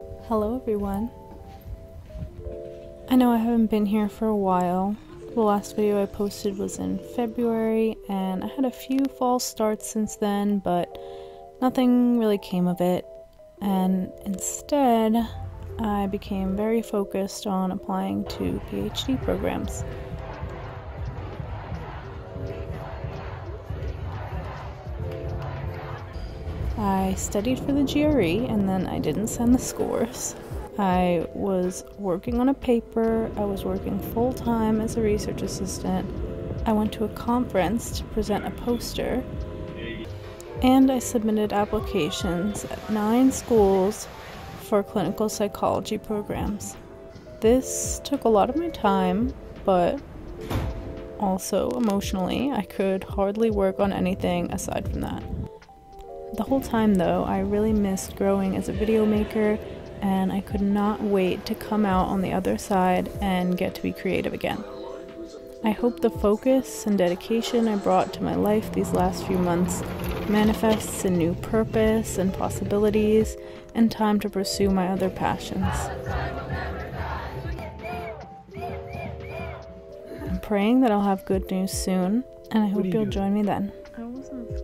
Hello, everyone. I know I haven't been here for a while. The last video I posted was in February, and I had a few false starts since then, but nothing really came of it. And instead, I became very focused on applying to PhD programs. I studied for the GRE and then I didn't send the scores. I was working on a paper, I was working full time as a research assistant. I went to a conference to present a poster, and I submitted applications at nine schools for clinical psychology programs. This took a lot of my time, but also emotionally, I could hardly work on anything aside from that. The whole time, though, I really missed growing as a video maker, and I could not wait to come out on the other side and get to be creative again. I hope the focus and dedication I brought to my life these last few months manifests in new purpose and possibilities and time to pursue my other passions. I'm praying that I'll have good news soon, and I hope you'll join me then. I wasn't